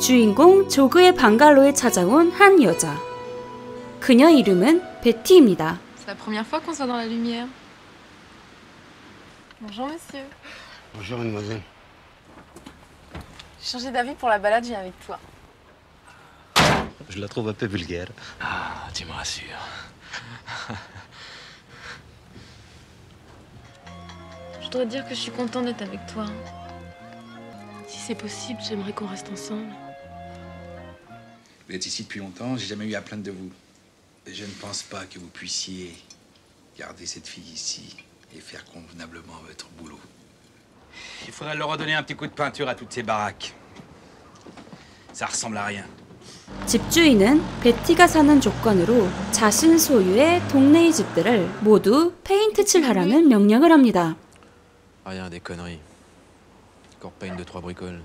주인공 조그의 방갈로에 찾아온 한 여자. 그녀 이름은 베티입니다. C'est la première fois qu'on soit dans la lumière. Bonjour monsieur. Bonjour, mademoiselle. J'ai changé d'avis pour la balade, je viens avec toi. Je la trouve un peu vulgaire. Ah, tu me rassures. Je voudrais dire que je suis contente d'être avec toi. Si c'est possible, j'aimerais qu'on reste ensemble. Vous êtes ici depuis longtemps, j'ai jamais eu à plaindre de vous. Et je ne pense pas que vous puissiez garder cette fille ici et faire convenablement votre boulot. Il faudrait leur redonner un petit coup de peinture à toutes ces baraques. Ça ressemble à rien. 집주인은 베티가 사는 조건으로 자신 소유의 동네의 집들을 모두 페인트 칠하라는 명령을 합니다. Rien, des conneries. Encore pas une de trois bricoles.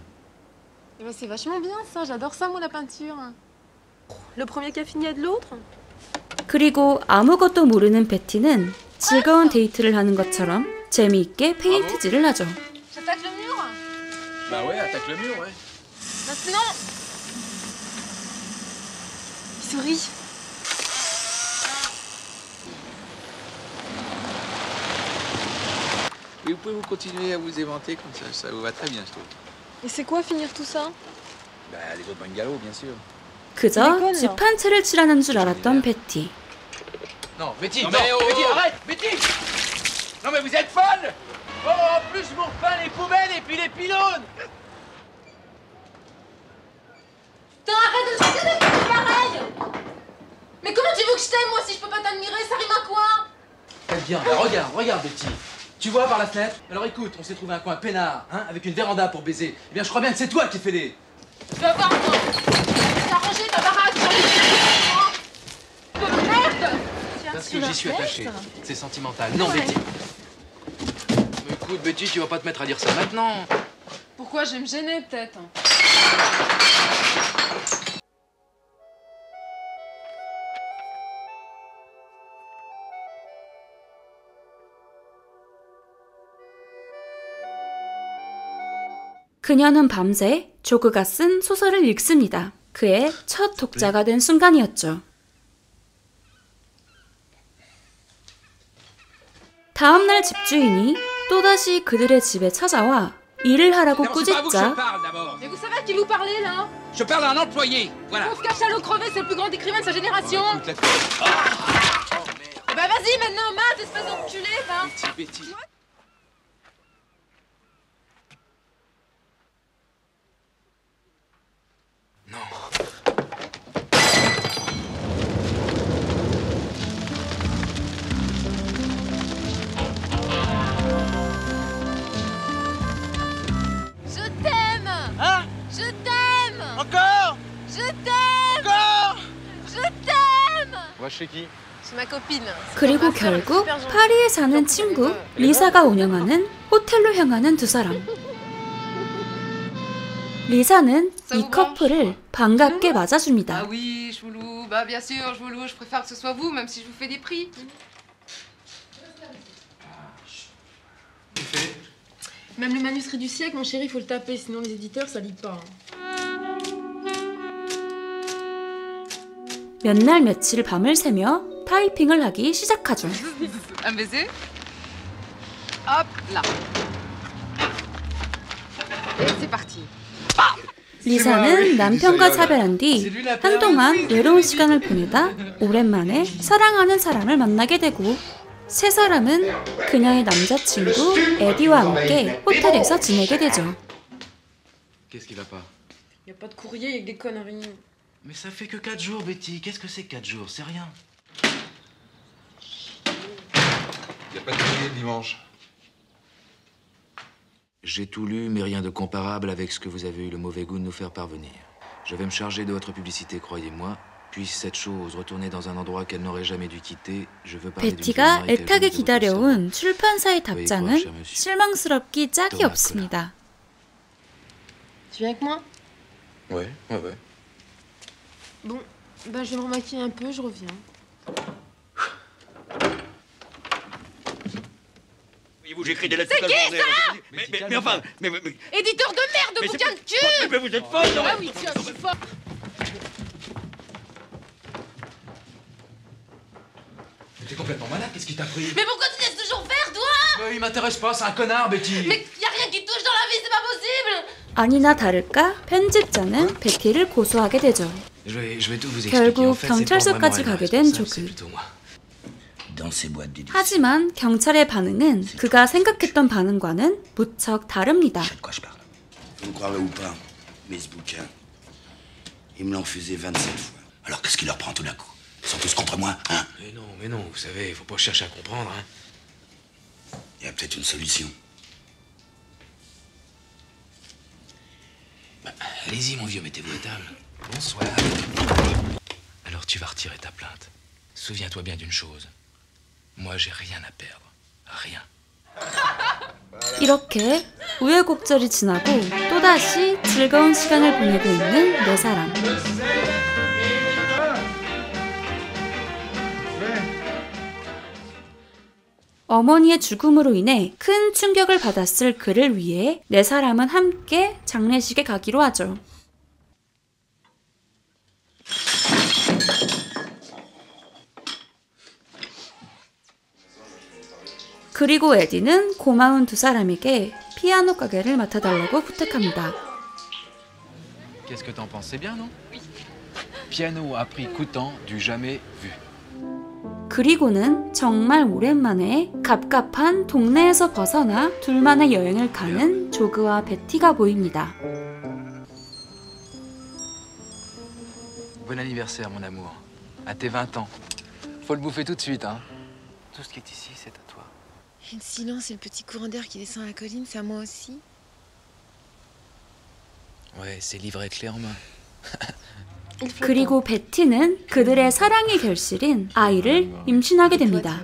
Eh ben, c'est vachement bien ça, j'adore ça moi la peinture. 그리고 아무것도 모르는 베티는 즐거운 데이트를 하는 것처럼 재미있게 페인트질을 하죠. J'attaque le mur Bah ouais, attaque le mur, ouais. Maintenant Il sourit. Et vous pouvez vous continuer à vous éventer comme ça, ça vous va très bien, je trouve. Et c'est quoi finir tout ça Bah, les autres bungalows, bien sûr. 그저 집 한 채를 칠하는 줄 알았던 베티. Non, Betty, Non, non, mais oh, Betty, oh. arrête, Betty Non mais vous êtes folle Oh, en plus vous repeint les poubelles et puis les pylônes Putain, arrête de me jeter des trucs pareils Mais comment tu veux que je t'aime moi si je peux pas t'admirer Ça rime à quoi Très bien, bah regarde, regarde, Betty. Tu vois par la fenêtre Alors écoute, on s'est trouvé un coin peinard, hein, avec une véranda pour baiser. Eh bien, je crois bien que c'est toi qui fais les. Tu vas voir toi Parce que j'y suis attaché. C'est sentimental. Non, Ouais. Betty. Mais écoute, Betty, tu vas pas te mettre à dire ça maintenant. Pourquoi je vais me gêner peut-être 그녀는 밤새 조그가 쓴 소설을 읽습니다. 그의 첫 독자가 된 순간이었죠. 다음날 집주인이 또다시 그들의 집에 찾아와 일을 하라고 꾸짖자 그리고 결국 파리에 사는 친구 리사가 운영하는 호텔로 향하는 두 사람. 리사는 이 커플을 반갑게 Ah 맞아줍니다. même le manuscrit du siècle, mon chéri, faut le taper, sinon les éditeurs, ça lit pas. 몇 날 며칠 밤을 새며 타이핑을 하기 시작하죠. 리사는 남편과 사별한 뒤 한동안 외로운 시간을 보내다 오랜만에 사랑하는 사람을 만나게 되고 세 사람은 그녀의 남자친구 에디와 함께 호텔에서 지내게 되죠. Qu'est-ce qui va pas Y a pas de courrier avec des conneries. Mais ça fait que 4 jours, Betty. Qu'est-ce que c'est 4 jours C'est rien. Y a pas de courrier le dimanche. J'ai tout lu, mais rien de comparable avec ce que vous avez eu le mauvais goût de nous faire parvenir. Je vais me charger de votre publicité, croyez-moi. Puisse cette chose retourner dans un endroit qu'elle n'aurait jamais dû quitter, je veux parler d'une 베티가 jeune mariée 애타게 qu'elle venait de 기다려온 출판사의 답장은 실망스럽기 짝이 없습니다. Tu viens avec moi Ouais, ouais, ouais. Bon, bah je vais me remaquiller un peu, je reviens. Vous, j'écris des lettres toute la journée. Mais, mais, mais enfin, mais, mais, mais, Éditeur de merde, mais bouquin c'est- de cul mais vous êtes folle, non Ah oui, tiens, je suis folle Mais t'es complètement malade, qu'est-ce qui t'a pris Mais pourquoi tu laisses toujours faire, toi? Mais il m'intéresse pas, c'est un connard, Betty Mais 아니나 다를까 편집자는 베티를 고소하게 되죠. 결국 경찰서까지 가게 된 조크. d'édition, 하지만 경찰의 반응은 그가 생각했던 반응과는 무척 다릅니다. de quoi je parle Vous me croirez ou pas, mais ce bouquin, ils me l'ont refusé 27 fois. Alors qu'est-ce qui leur prend tout d'un coup Ils sont tous contre moi, hein Mais non, mais non, vous savez, faut pas chercher à comprendre, hein. Il y a peut-être une solution. Bah, allez-y, mon vieux, mettez-vous à table. Bonsoir. Alors tu vas retirer ta plainte. Souviens-toi bien d'une chose. Moi, j'ai rien à perdre. Rien. 이렇게 우여곡절이 지나고 또다시 즐거운 시간을 보내고 있는 네 사람. 어머니의 죽음으로 인해 큰 충격을 받았을 그를 위해 네 사람은 함께 장례식에 가기로 하죠. 그리고 에디는 고마운 두 사람에게 피아노 가게를 맡아달라고 부탁합니다. Qu'est-ce que t'en penses C'est bien, non. Piano à prix coûtant du jamais vu. 그리고는 정말 오랜만에 갑갑한 동네에서 벗어나 둘만의 여행을 가는 조그와 베티가 보입니다. Bon anniversaire, mon amour. À tes 20 ans. Faut le bouffer tout de suite, hein. Tout ce qui est ici, c'est à toi. Et le silence et le petit courant d'air qui descend la colline, c'est à moi aussi. Ouais, c'est livré clé en main. 그리고 베티는 그들의 사랑의 결실인 아이를 임신하게 됩니다.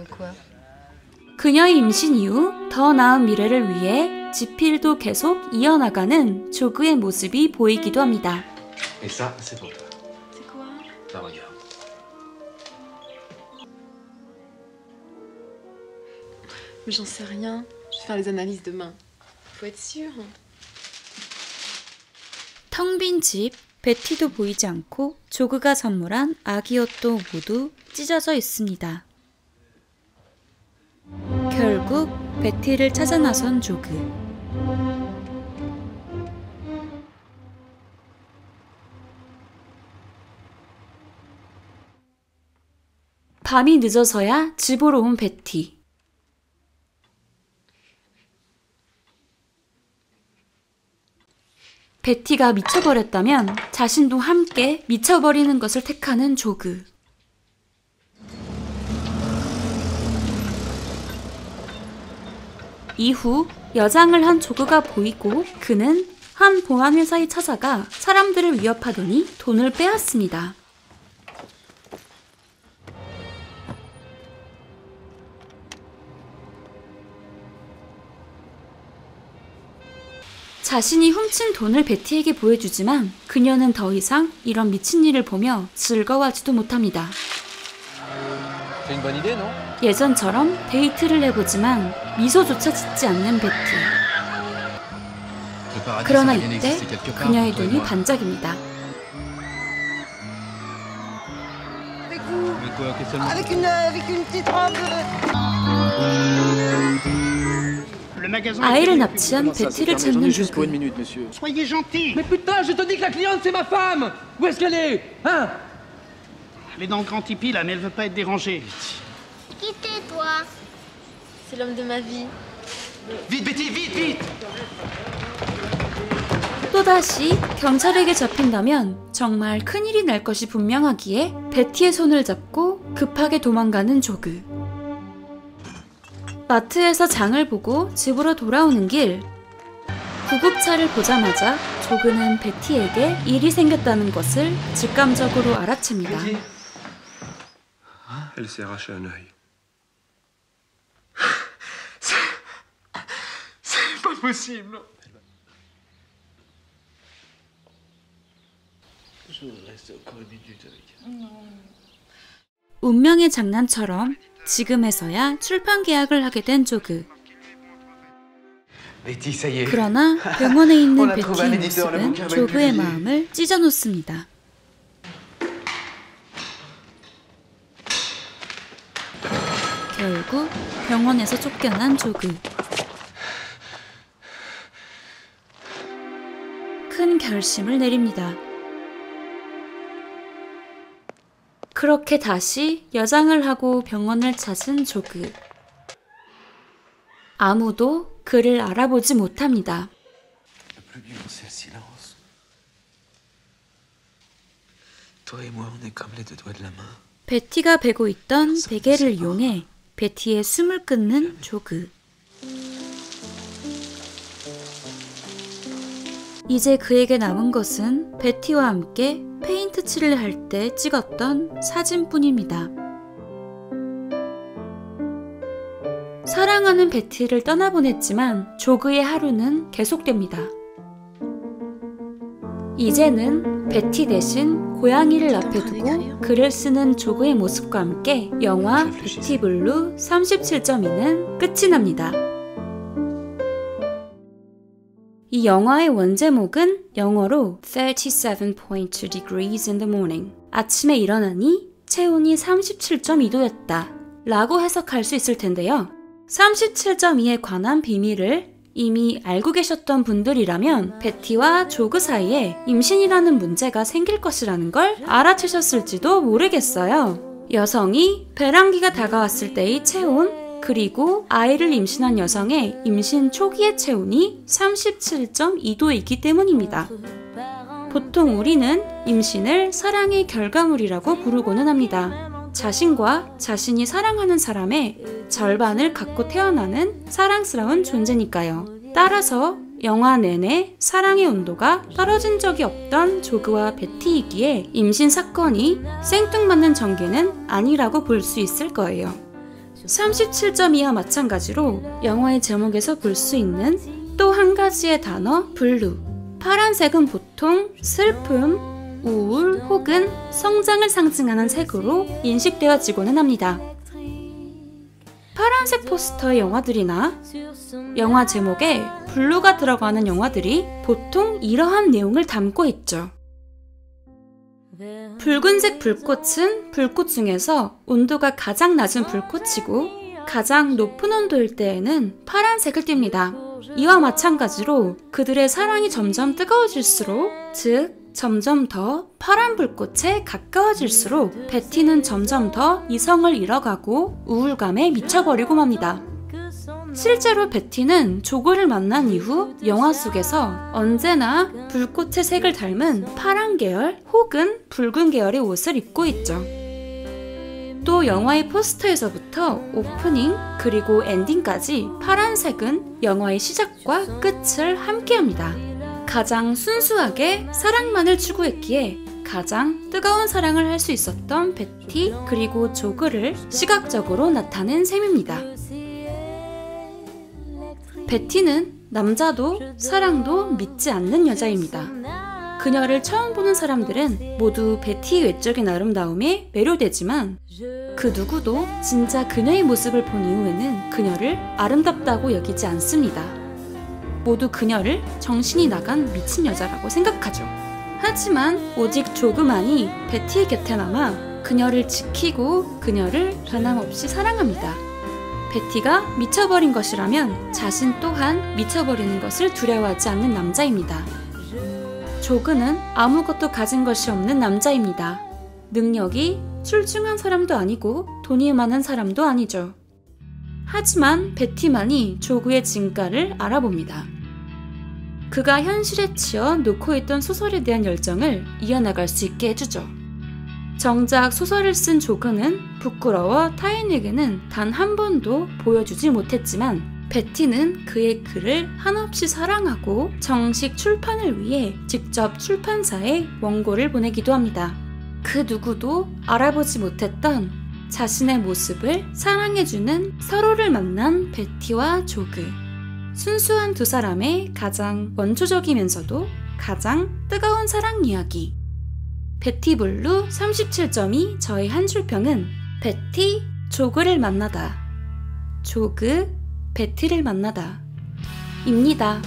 그녀의 임신 이후 더 나은 미래를 위해 지필도 계속 이어나가는 조그의 모습이 보이기도 합니다. Et ça, c'est pour toi. C'est quoi Bah, regarde. Mais j'en sais rien. Je vais faire les analyses demain. Faut être sûr. 텅빈 집, 베티도 보이지 않고 조그가 선물한 아기 옷도 모두 찢어져 있습니다. 결국 베티를 찾아 나선 조그. 밤이 늦어서야 집으로 온 베티. 베티가 미쳐버렸다면 자신도 함께 미쳐버리는 것을 택하는 조그. 이후 여장을 한 조그가 보이고 그는 한 보안회사에 찾아가 사람들을 위협하더니 돈을 빼앗습니다. 자신이 훔친 돈을 베티에게 보여주지만 그녀는 더 이상 이런 미친 일을 보며 즐거워하지도 못합니다. 예전처럼 데이트를 해보지만 미소조차 짓지 않는 베티. 그러나 이때 그녀의 눈이. 반짝입니다. 아이를 납치한 베티를 찾는 조그. minute, monsieur. Soyez gentil. Mais putain, je te dis que la cliente, c'est ma femme Où est-ce qu'elle est Hein Elle est dans le grand tipi là, mais elle veut pas être dérangée. Qui t'es, toi C'est l'homme de ma vie. Vite, Betty, vite, vite 또다시 경찰에게 잡힌다면 정말 큰일이 날 것이 분명하기에 베티의 손을 잡고 급하게 도망가는 조그. 마트에서 장을 보고 집으로 돌아오는 길. 구급차를 보자마자 조그는 베티에게 일이 생겼다는 것을 직감적으로 알아챕니다. 운명의 장난처럼 지금에서야 출판 계약을 하게 된 조그. Est. 그러나 병원에 있는 베티의 모습은 조그의. 마음을 찢어놓습니다. 결국 병원에서 쫓겨난 조그. 큰 결심을 내립니다. 그렇게 다시 여장을 하고 병원을 찾은 조그. 아무도 그를 알아보지 못합니다. 베티가 베고 있던 베개를 이용해 베티의 숨을 끊는 조그. 이제 그에게 남은 것은 베티와 함께 페인트 칠을 할 때 찍었던 사진뿐입니다. 사랑하는 베티를 떠나보냈지만 조그의 하루는 계속됩니다. 이제는 베티 대신 고양이를 앞에 두고 글을 쓰는 조그의 모습과 함께 영화 베티 블루 37.2는 끝이 납니다. 이 영화의 원제목은 영어로 37.2 degrees in the morning 아침에 일어나니 체온이 37.2도였다 라고 해석할 수 있을 텐데요. 37.2에 관한 비밀을 이미 알고 계셨던 분들이라면 베티와 조그 사이에 임신이라는 문제가 생길 것이라는 걸 알아채셨을지도 모르겠어요. 여성이 배란기가 다가왔을 때의 체온, 그리고 아이를 임신한 여성의 임신 초기의 체온이 37.2도이기 때문입니다. 보통 우리는 임신을 사랑의 결과물이라고 부르고는 합니다. 자신과 자신이 사랑하는 사람의 절반을 갖고 태어나는 사랑스러운 존재니까요. 따라서 영화 내내 사랑의 온도가 떨어진 적이 없던 조그와 베티이기에 임신 사건이 생뚱맞는 전개는 아니라고 볼 수 있을 거예요. 37.2와 마찬가지로 영화의 제목에서 볼 수 있는 또 한 가지의 단어 블루. 파란색은 보통 슬픔, 우울 혹은 성장을 상징하는 색으로 인식되어지고는 합니다. 파란색 포스터의 영화들이나 영화 제목에 블루가 들어가는 영화들이 보통 이러한 내용을 담고 있죠. 붉은색 불꽃은 불꽃 중에서 온도가 가장 낮은 불꽃이고 가장 높은 온도일 때에는 파란색을 띱니다. 이와 마찬가지로 그들의 사랑이 점점 뜨거워질수록, 즉, 점점 더 파란 불꽃에 가까워질수록 베티는 점점 더 이성을 잃어가고 우울감에 미쳐버리고 맙니다. 실제로 베티는 조그를 만난 이후 영화 속에서 언제나 불꽃의 색을 닮은 파란 계열 혹은 붉은 계열의 옷을 입고 있죠. 또 영화의 포스터에서부터 오프닝 그리고 엔딩까지 파란색은 영화의 시작과 끝을 함께합니다. 가장 순수하게 사랑만을 추구했기에 가장 뜨거운 사랑을 할 수 있었던 베티 그리고 조그를 시각적으로 나타낸 셈입니다. 베티는 남자도 사랑도 믿지 않는 여자입니다. 그녀를 처음 보는 사람들은 모두 베티의 외적인 아름다움에 매료되지만 그 누구도 진짜 그녀의 모습을 본 이후에는 그녀를 아름답다고 여기지 않습니다. 모두 그녀를 정신이 나간 미친 여자라고 생각하죠. 하지만 오직 조그만이 베티의 곁에 남아 그녀를 지키고 그녀를 변함없이 사랑합니다. 베티가 미쳐버린 것이라면 자신 또한 미쳐버리는 것을 두려워하지 않는 남자입니다. 조그는 아무것도 가진 것이 없는 남자입니다. 능력이 출중한 사람도 아니고 돈이 많은 사람도 아니죠. 하지만 베티만이 조그의 진가를 알아봅니다. 그가 현실에 치여 놓고 있던 소설에 대한 열정을 이어나갈 수 있게 해주죠. 정작 소설을 쓴 조그는 부끄러워 타인에게는 단 한 번도 보여주지 못했지만 베티는 그의 글을 한없이 사랑하고 정식 출판을 위해 직접 출판사에 원고를 보내기도 합니다. 그 누구도 알아보지 못했던 자신의 모습을 사랑해주는 서로를 만난 베티와 조그. 순수한 두 사람의 가장 원초적이면서도 가장 뜨거운 사랑 이야기. 베티 블루 37.2 저의 한 줄평은 베티 조그를 만나다. 조그 베티를 만나다. 입니다.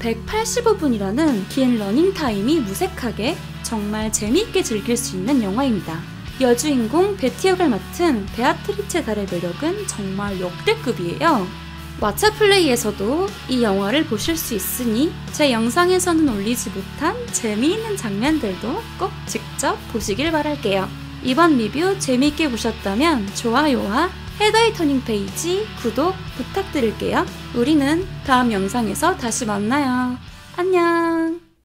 185분이라는 긴 러닝타임이 무색하게 정말 재미있게 즐길 수 있는 영화입니다. 여주인공 베티 역을 맡은 베아트리체 달의 매력은 정말 역대급이에요. 왓챠 플레이에서도 이 영화를 보실 수 있으니 제 영상에서는 올리지 못한 재미있는 장면들도 꼭 직접 보시길 바랄게요. 이번 리뷰 재미있게 보셨다면 좋아요와 헤더의 터닝 페이지 구독 부탁드릴게요. 우리는 다음 영상에서 다시 만나요. 안녕.